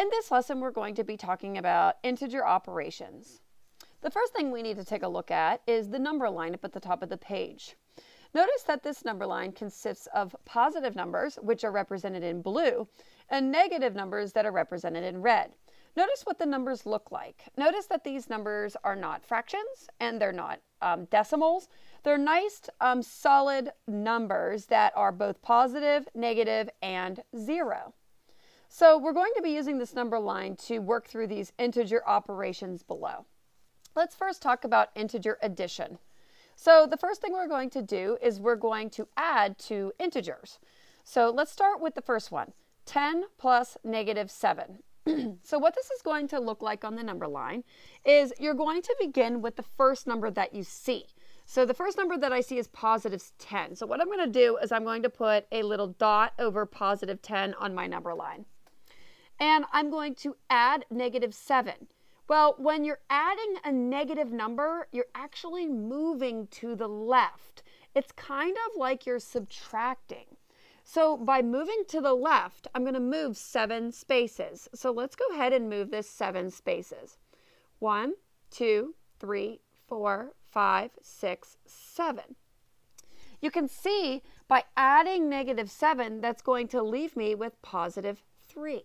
In this lesson, we're going to be talking about integer operations. The first thing we need to take a look at is the number line up at the top of the page. Notice that this number line consists of positive numbers, which are represented in blue, and negative numbers that are represented in red. Notice what the numbers look like. Notice that these numbers are not fractions and they're not um, decimals. They're nice, um, solid numbers that are both positive, negative, and zero. So we're going to be using this number line to work through these integer operations below. Let's first talk about integer addition. So the first thing we're going to do is we're going to add two integers. So let's start with the first one, 10 plus negative 7. so what this is going to look like on the number line is you're going to begin with the first number that you see. So the first number that I see is positive 10. So what I'm going to do is I'm going to put a little dot over positive 10 on my number line and I'm going to add negative 7. Well, when you're adding a negative number, you're actually moving to the left. It's kind of like you're subtracting. So by moving to the left, I'm going to move seven spaces. So let's go ahead and move this seven spaces. One, two, three, four, five, six, seven. You can see by adding negative 7, that's going to leave me with positive 3.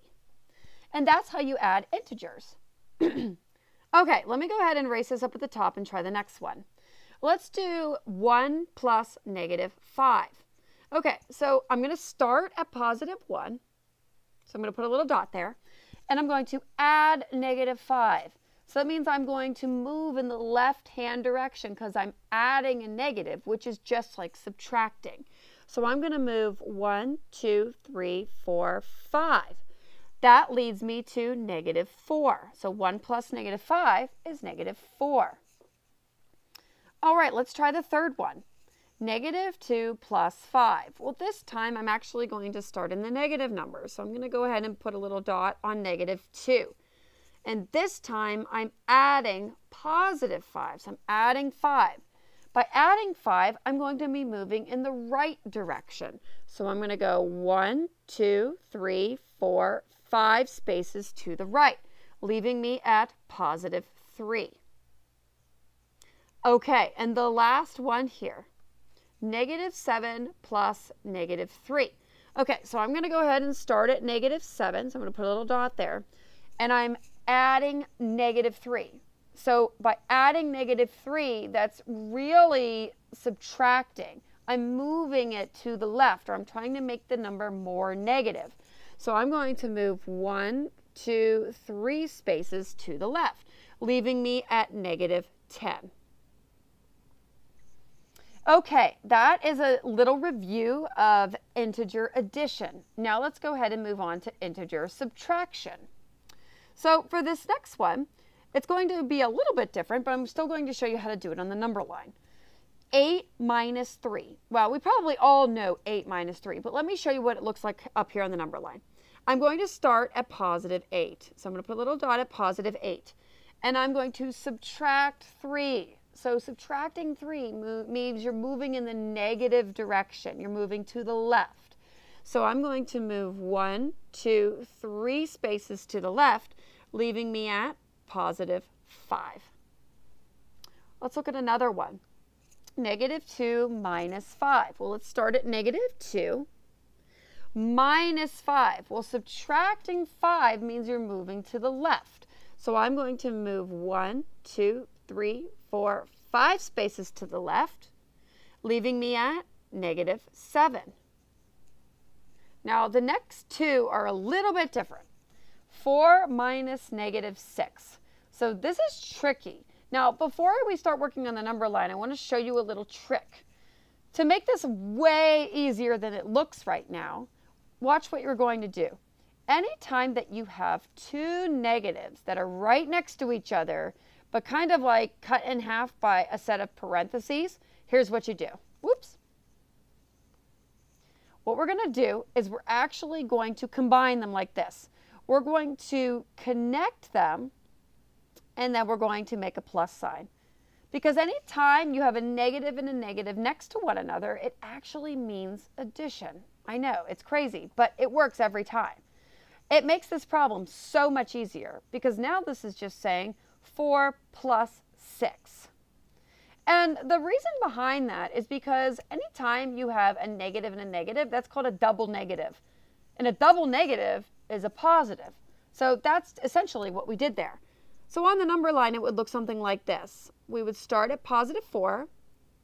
And that's how you add integers. okay, let me go ahead and erase this up at the top and try the next one. Let's do 1 plus negative 5. Okay, so I'm going to start at positive 1. So I'm going to put a little dot there. And I'm going to add negative 5. So that means I'm going to move in the left-hand direction because I'm adding a negative, which is just like subtracting. So I'm going to move 1, 2, 3, 4, 5. That leads me to negative 4. So 1 plus negative 5 is negative 4. All right, let's try the third one. Negative 2 plus 5. Well, this time I'm actually going to start in the negative number. So I'm going to go ahead and put a little dot on negative 2. And this time I'm adding positive 5. So I'm adding 5. By adding 5, I'm going to be moving in the right direction. So I'm going to go 1, 2, 3, 4, five spaces to the right, leaving me at positive 3. Okay, and the last one here, negative 7 plus negative 3. Okay, so I'm going to go ahead and start at negative 7. So I'm going to put a little dot there. And I'm adding negative 3. So by adding negative 3, that's really subtracting. I'm moving it to the left, or I'm trying to make the number more negative. So I'm going to move one, two, three spaces to the left, leaving me at negative 10. Okay, that is a little review of integer addition. Now let's go ahead and move on to integer subtraction. So for this next one, it's going to be a little bit different, but I'm still going to show you how to do it on the number line. 8 minus 3. Well, we probably all know 8 minus 3, but let me show you what it looks like up here on the number line. I'm going to start at positive 8. So I'm going to put a little dot at positive 8. And I'm going to subtract 3. So subtracting 3 means you're moving in the negative direction. You're moving to the left. So I'm going to move one, two, three spaces to the left, leaving me at positive 5. Let's look at another one negative 2 minus 5. Well, let's start at negative 2 minus 5. Well, subtracting 5 means you're moving to the left. So I'm going to move one, two, three, four, five spaces to the left, leaving me at negative 7. Now, the next two are a little bit different. 4 minus negative 6. So this is tricky. Now, before we start working on the number line, I want to show you a little trick. To make this way easier than it looks right now, watch what you're going to do. Anytime that you have two negatives that are right next to each other, but kind of like cut in half by a set of parentheses, here's what you do. Whoops. What we're going to do is we're actually going to combine them like this. We're going to connect them and then we're going to make a plus sign. Because anytime you have a negative and a negative next to one another, it actually means addition. I know, it's crazy, but it works every time. it makes this problem so much easier because now this is just saying 4 plus 6. And the reason behind that is because anytime you have a negative and a negative, that's called a double negative. And a double negative is a positive. So that's essentially what we did there. So on the number line, it would look something like this. We would start at positive 4,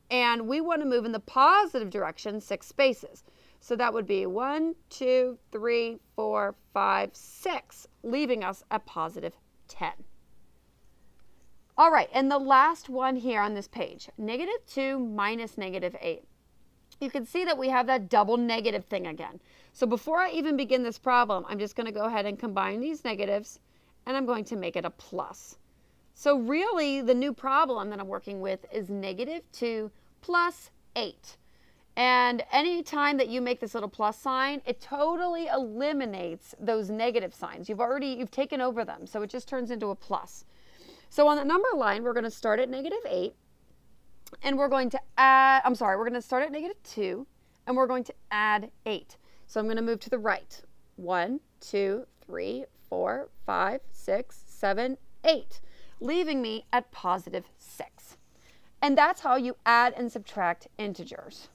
and we want to move in the positive direction six spaces. So that would be one, two, three, four, five, six, leaving us at positive 10. All right, and the last one here on this page, negative 2 minus negative 8. You can see that we have that double negative thing again. So before I even begin this problem, I'm just going to go ahead and combine these negatives, and I'm going to make it a plus. So really, the new problem that I'm working with is negative 2 plus 8. And anytime that you make this little plus sign, it totally eliminates those negative signs. You've already, you've taken over them. So it just turns into a plus. So on the number line, we're going to start at negative 8. And we're going to add, I'm sorry, we're going to start at negative 2. And we're going to add 8. So I'm going to move to the right. 1, 2, 3, 4, 5, 6, 7, 8. Leaving me at positive 6. And that's how you add and subtract integers.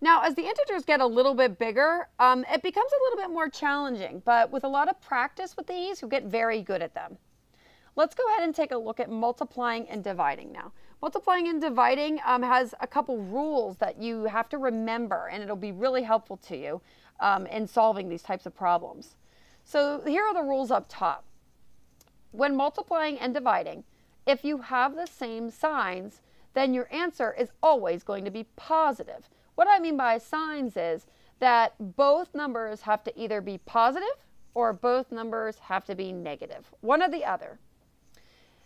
Now, as the integers get a little bit bigger, um, it becomes a little bit more challenging, but with a lot of practice with these, you'll get very good at them. Let's go ahead and take a look at multiplying and dividing now. Multiplying and dividing um, has a couple rules that you have to remember, and it'll be really helpful to you um, in solving these types of problems. So here are the rules up top. When multiplying and dividing, if you have the same signs, then your answer is always going to be positive. What I mean by signs is that both numbers have to either be positive or both numbers have to be negative, one or the other.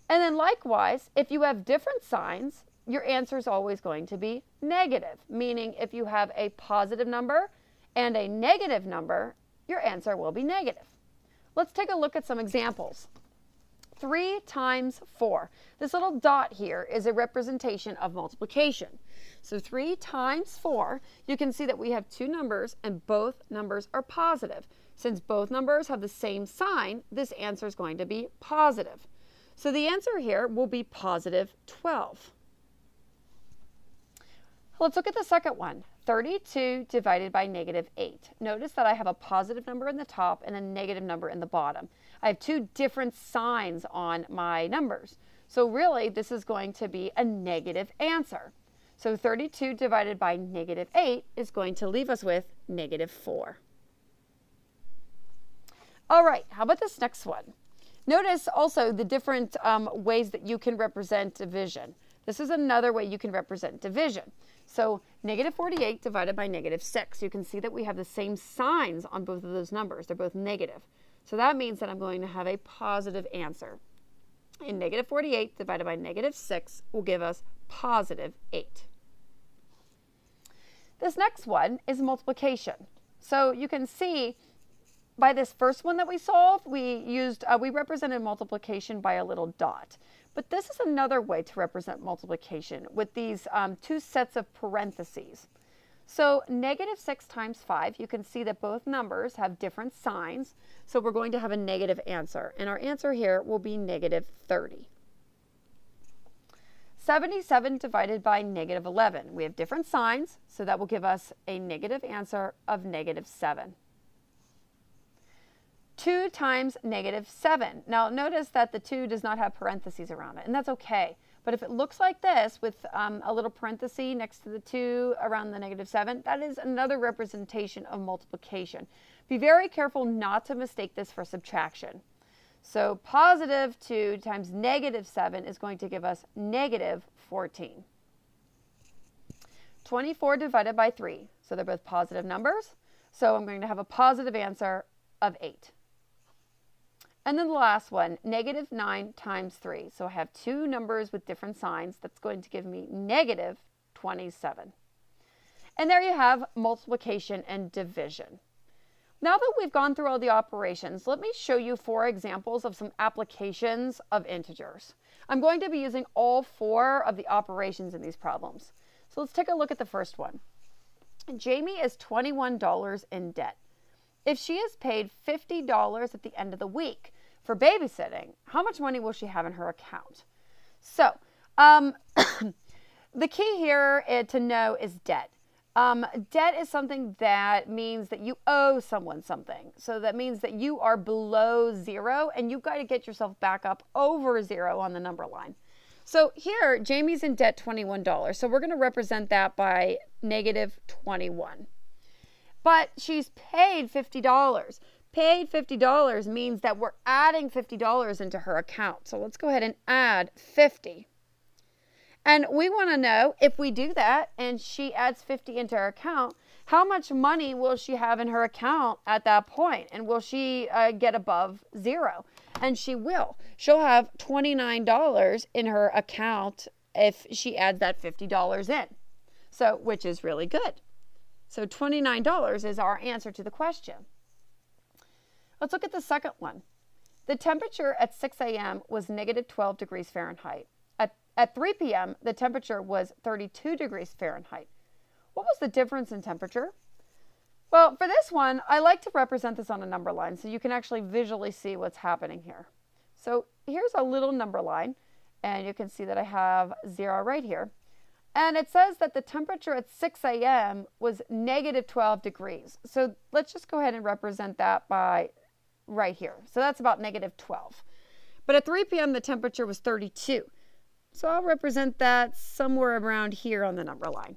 And then likewise, if you have different signs, your answer is always going to be negative, meaning if you have a positive number and a negative number, your answer will be negative. Let's take a look at some examples. 3 times 4. This little dot here is a representation of multiplication. So 3 times 4, you can see that we have two numbers and both numbers are positive. Since both numbers have the same sign, this answer is going to be positive. So the answer here will be positive 12. Let's look at the second one. 32 divided by negative 8. Notice that I have a positive number in the top and a negative number in the bottom. I have two different signs on my numbers. So really, this is going to be a negative answer. So 32 divided by negative 8 is going to leave us with negative 4. All right, how about this next one? Notice also the different um, ways that you can represent division. This is another way you can represent division. So negative 48 divided by negative 6. You can see that we have the same signs on both of those numbers. They're both negative. So that means that I'm going to have a positive answer. And negative 48 divided by negative 6 will give us positive 8. This next one is multiplication. So you can see by this first one that we solved, we used, uh, we represented multiplication by a little dot. But this is another way to represent multiplication with these um, two sets of parentheses. So negative 6 times 5, you can see that both numbers have different signs. So we're going to have a negative answer. And our answer here will be negative 30. 77 divided by negative 11. We have different signs, so that will give us a negative answer of negative 7. 2 times negative 7. Now notice that the 2 does not have parentheses around it, and that's okay. But if it looks like this with um, a little parenthesis next to the 2 around the negative 7, that is another representation of multiplication. Be very careful not to mistake this for subtraction. So positive 2 times negative 7 is going to give us negative 14. 24 divided by 3. So they're both positive numbers. So I'm going to have a positive answer of 8. And then the last one, negative 9 times 3. So I have two numbers with different signs. That's going to give me negative 27. And there you have multiplication and division. Now that we've gone through all the operations, let me show you four examples of some applications of integers. I'm going to be using all four of the operations in these problems. So let's take a look at the first one. Jamie is $21 in debt. if she is paid $50 at the end of the week for babysitting, how much money will she have in her account? So, um, the key here uh, to know is debt. Um, debt is something that means that you owe someone something. So that means that you are below zero and you've got to get yourself back up over zero on the number line. So here, Jamie's in debt $21. So we're going to represent that by negative 21. But she's paid $50. Paid $50 means that we're adding $50 into her account. So let's go ahead and add 50. And we want to know if we do that and she adds 50 into her account, how much money will she have in her account at that point? And will she uh, get above zero? And she will. She'll have $29 in her account if she adds that $50 in. So, which is really good. So, $29 is our answer to the question. Let's look at the second one. The temperature at 6 a.m. was negative 12 degrees Fahrenheit. At at 3 p.m., the temperature was 32 degrees Fahrenheit. What was the difference in temperature? Well, for this one, I like to represent this on a number line so you can actually visually see what's happening here. So here's a little number line, and you can see that I have zero right here. And it says that the temperature at 6 a.m. was negative 12 degrees. So let's just go ahead and represent that by right here. So that's about negative 12. But at 3 p.m., the temperature was 32. So I'll represent that somewhere around here on the number line.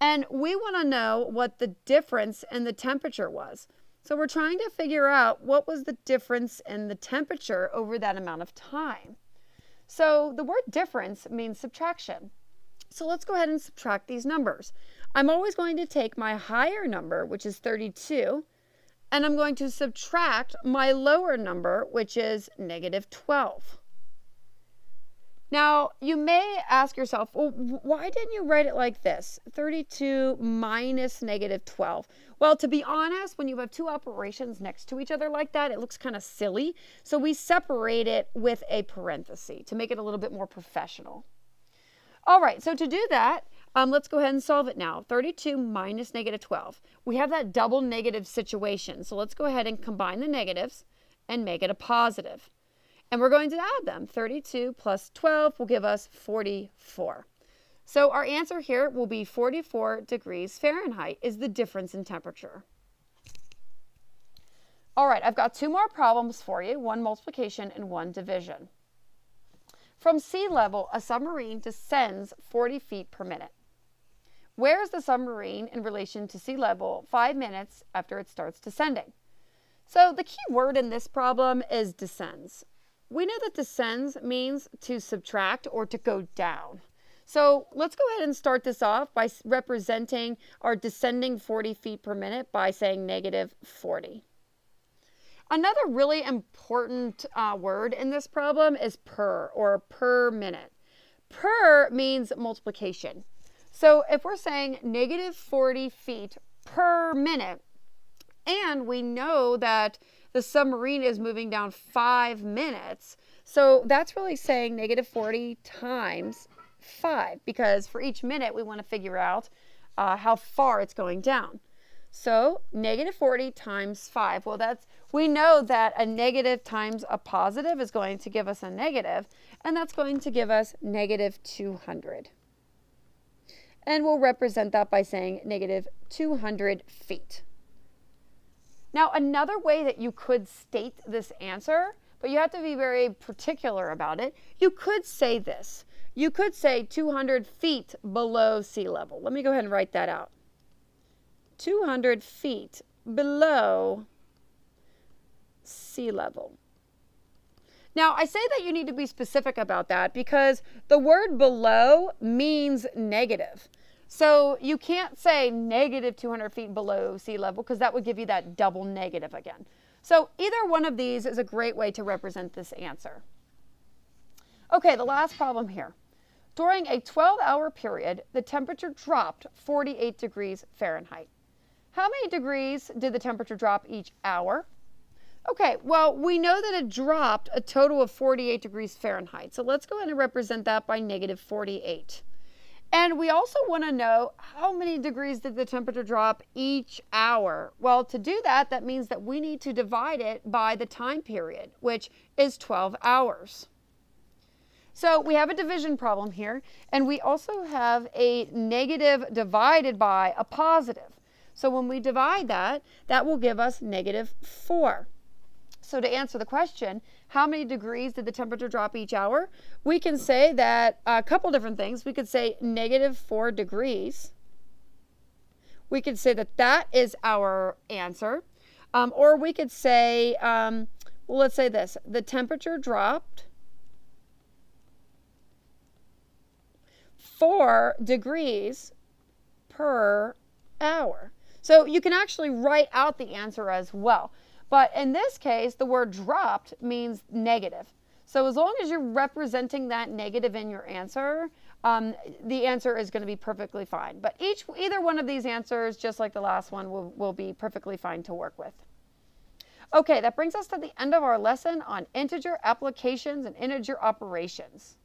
And we want to know what the difference in the temperature was. So we're trying to figure out what was the difference in the temperature over that amount of time. So the word difference means subtraction. So let's go ahead and subtract these numbers. I'm always going to take my higher number, which is 32, and I'm going to subtract my lower number, which is negative 12. Now, you may ask yourself, well, why didn't you write it like this? 32 minus negative 12. Well, to be honest, when you have two operations next to each other like that, it looks kind of silly. So we separate it with a parenthesis to make it a little bit more professional. All right, so to do that, um, let's go ahead and solve it now. 32 minus negative 12. We have that double negative situation. So let's go ahead and combine the negatives and make it a positive. And we're going to add them. 32 plus 12 will give us 44. So our answer here will be 44 degrees Fahrenheit is the difference in temperature. All right, I've got two more problems for you, one multiplication and one division. From sea level, a submarine descends 40 feet per minute. Where is the submarine in relation to sea level five minutes after it starts descending? So the key word in this problem is descends we know that descends means to subtract or to go down. So let's go ahead and start this off by representing our descending 40 feet per minute by saying negative 40. Another really important uh, word in this problem is per or per minute. Per means multiplication. So if we're saying negative 40 feet per minute, and we know that the submarine is moving down five minutes. So that's really saying negative 40 times five, because for each minute we want to figure out uh, how far it's going down. So negative 40 times 5. Well, that's we know that a negative times a positive is going to give us a negative, and that's going to give us negative 200. And we'll represent that by saying negative 200 feet. Now, another way that you could state this answer, but you have to be very particular about it, you could say this. You could say 200 feet below sea level. Let me go ahead and write that out. 200 feet below sea level. Now, I say that you need to be specific about that because the word below means negative. So you can't say negative 200 feet below sea level because that would give you that double negative again. So either one of these is a great way to represent this answer. Okay, the last problem here. During a 12-hour period, the temperature dropped 48 degrees Fahrenheit. How many degrees did the temperature drop each hour? Okay, well, we know that it dropped a total of 48 degrees Fahrenheit. So let's go ahead and represent that by negative 48. And we also want to know how many degrees did the temperature drop each hour? Well, to do that, that means that we need to divide it by the time period, which is 12 hours. So we have a division problem here, and we also have a negative divided by a positive. So when we divide that, that will give us negative 4. So to answer the question, how many degrees did the temperature drop each hour? We can say that a couple different things. We could say negative 4 degrees. We could say that that is our answer. Um, or we could say, um, well, let's say this. The temperature dropped 4 degrees per hour. So you can actually write out the answer as well. But in this case, the word dropped means negative. So as long as you're representing that negative in your answer, um, the answer is going to be perfectly fine. But each, either one of these answers, just like the last one, will, will be perfectly fine to work with. Okay, that brings us to the end of our lesson on integer applications and integer operations.